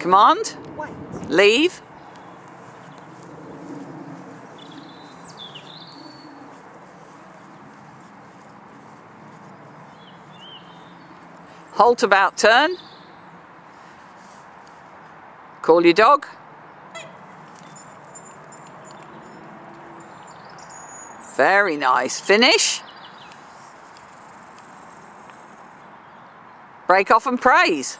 Command. Wait. Leave. Halt about turn. Call your dog. Very nice. Finish. Break off and praise.